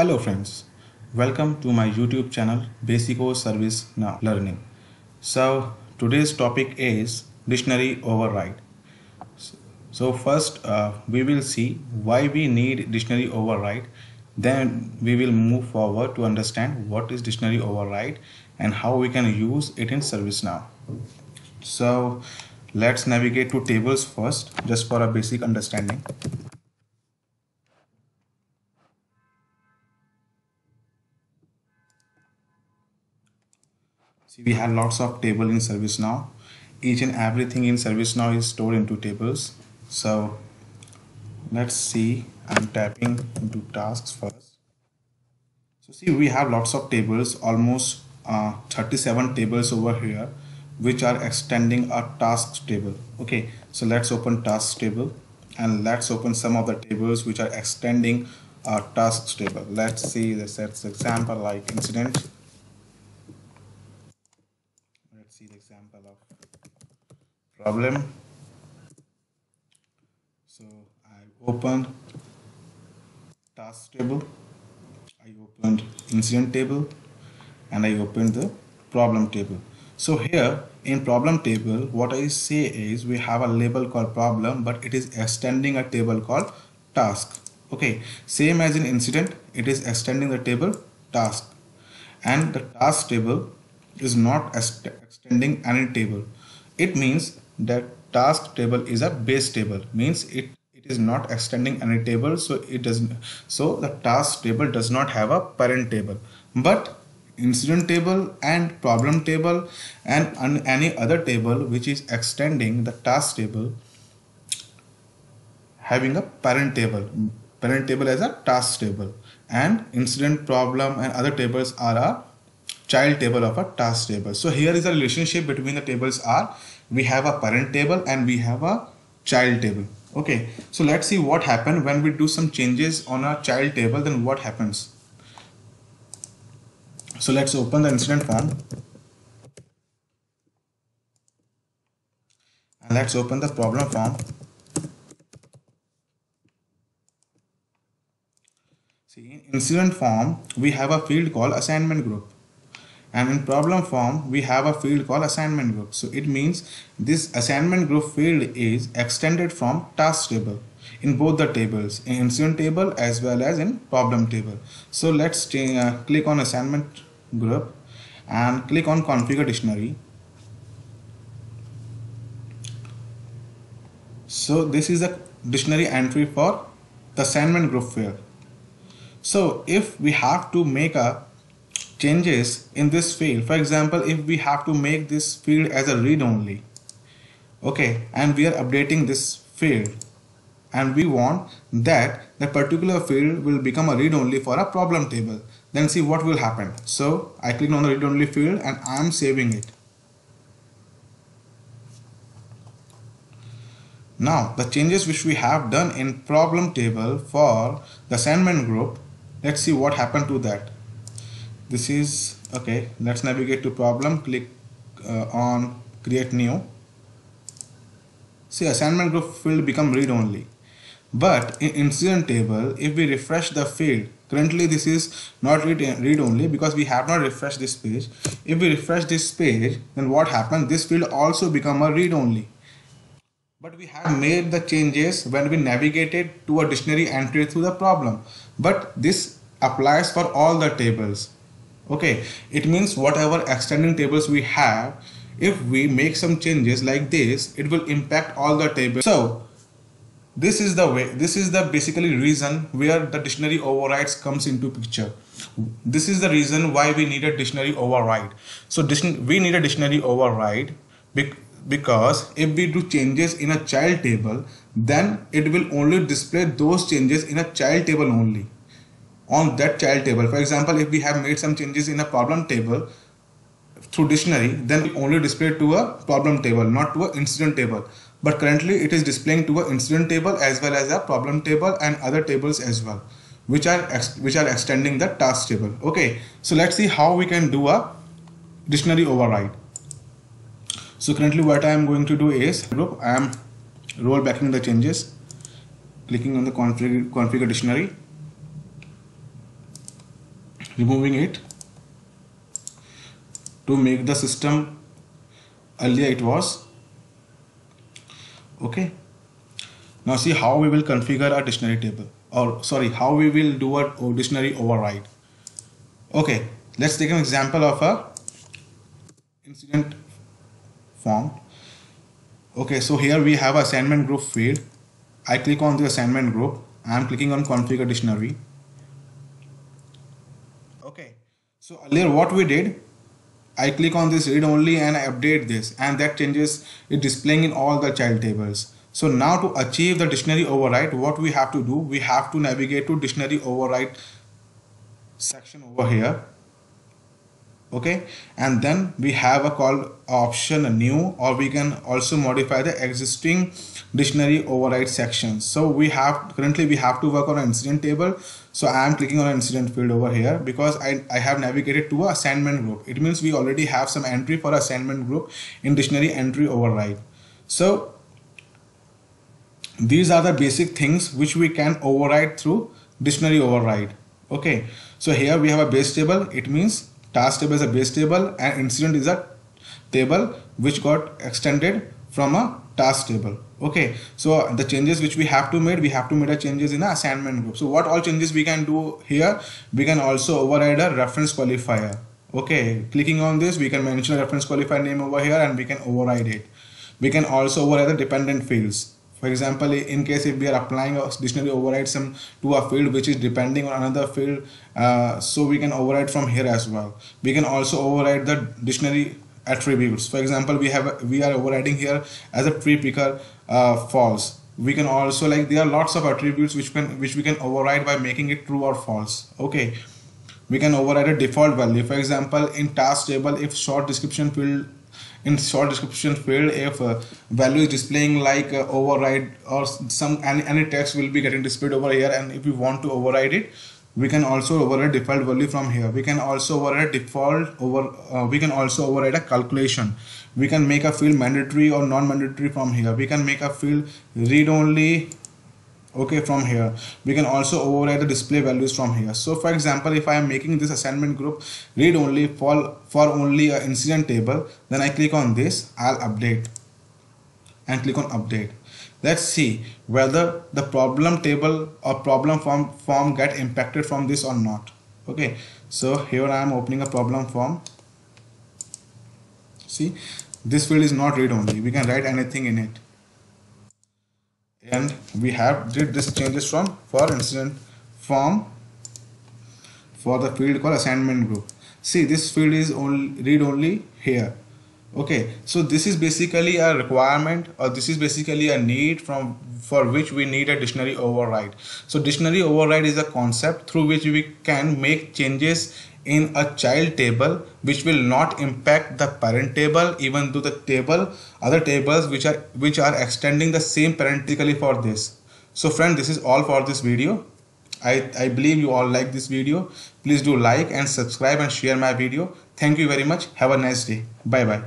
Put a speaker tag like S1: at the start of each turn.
S1: Hello friends, welcome to my YouTube channel Basico ServiceNow Learning. So today's topic is dictionary override. So first uh, we will see why we need dictionary override. Then we will move forward to understand what is dictionary override and how we can use it in ServiceNow. So let's navigate to tables first just for a basic understanding. See, we have lots of table in ServiceNow. Each and everything in ServiceNow is stored into tables. So let's see, I'm tapping into tasks first. So see, we have lots of tables, almost uh, 37 tables over here, which are extending a tasks table. Okay, so let's open tasks table and let's open some of the tables which are extending a tasks table. Let's see this example like incident see the example of problem. So I opened task table I opened incident table and I opened the problem table. So here in problem table what I say is we have a label called problem but it is extending a table called task. Okay same as in incident it is extending the table task. And the task table is not extending any table. It means that task table is a base table. Means it it is not extending any table so it doesn't so the task table does not have a parent table. But incident table and problem table and any other table which is extending the task table having a parent table. Parent table as a task table. And incident problem and other tables are a child table of a task table. So here is a relationship between the tables are we have a parent table and we have a child table. Okay, so let's see what happened when we do some changes on a child table then what happens. So let's open the incident form and let's open the problem form. See in incident form we have a field called assignment group and in problem form we have a field called assignment group. So it means this assignment group field is extended from task table in both the tables in incident table as well as in problem table. So let's uh, click on assignment group and click on configure dictionary. So this is a dictionary entry for the assignment group field. So if we have to make a changes in this field. For example if we have to make this field as a read only okay and we are updating this field and we want that the particular field will become a read only for a problem table then see what will happen. So I click on the read only field and I am saving it. Now the changes which we have done in problem table for the assignment group let's see what happened to that this is okay let's navigate to problem. Click uh, on create new. See assignment group field become read only. But in incident table if we refresh the field currently this is not read, read only because we have not refreshed this page. If we refresh this page then what happens this field also become a read only. But we have made the changes when we navigated to a dictionary entry through the problem. But this applies for all the tables okay it means whatever extending tables we have if we make some changes like this it will impact all the tables. So this is the way this is the basically reason where the dictionary overrides comes into picture. This is the reason why we need a dictionary override. So we need a dictionary override because if we do changes in a child table then it will only display those changes in a child table only on that child table. For example, if we have made some changes in a problem table through dictionary, then we only display to a problem table, not to an incident table. But currently it is displaying to an incident table as well as a problem table and other tables as well, which are which are extending the task table. Okay, so let's see how we can do a dictionary override. So currently what I am going to do is I am roll backing the changes, clicking on the configure, configure dictionary removing it to make the system earlier it was. Okay. Now see how we will configure a dictionary table. Or sorry how we will do a dictionary override. Okay let's take an example of a incident form. Okay so here we have assignment group field. I click on the assignment group. I am clicking on configure dictionary okay so earlier what we did I click on this read only and I update this and that changes it displaying in all the child tables. So now to achieve the dictionary override what we have to do we have to navigate to dictionary override section over here. Okay? And then we have a call option new or we can also modify the existing dictionary override section. So we have currently we have to work on an incident table. So i am clicking on an incident field over here because i i have navigated to a assignment group. It means we already have some entry for assignment group in dictionary entry override. So these are the basic things which we can override through dictionary override. Okay. So here we have a base table. It means task table is a base table and incident is a table which got extended from a task table. Okay so the changes which we have to make we have to make a changes in the assignment group. So what all changes we can do here? We can also override a reference qualifier. Okay clicking on this we can mention a reference qualifier name over here and we can override it. We can also override the dependent fields. For example in case if we are applying a dictionary override some to a field which is depending on another field uh, so we can override from here as well. We can also override the dictionary attributes. For example we have we are overriding here as a tree picker uh, false. We can also like there are lots of attributes which can which we can override by making it true or false. Okay. We can override a default value. For example in task table if short description field in short description field if uh, value is displaying like uh, override or some any, any text will be getting displayed over here and if we want to override it we can also override default value from here. We can also override default over uh, we can also override a calculation. We can make a field mandatory or non-mandatory from here. We can make a field read only okay from here. We can also override the display values from here. So for example if i am making this assignment group read only for for only a incident table then i click on this i'll update and click on update let's see whether the problem table or problem form form get impacted from this or not. Okay so here i am opening a problem form. See this field is not read only. We can write anything in it. And we have did this changes from for incident form for the field called assignment group. See this field is only read only here okay so this is basically a requirement or this is basically a need from for which we need a dictionary override. So dictionary override is a concept through which we can make changes in a child table which will not impact the parent table even though the table other tables which are which are extending the same parentically for this. So friend this is all for this video. I, I believe you all like this video. Please do like and subscribe and share my video. Thank you very much. Have a nice day. Bye bye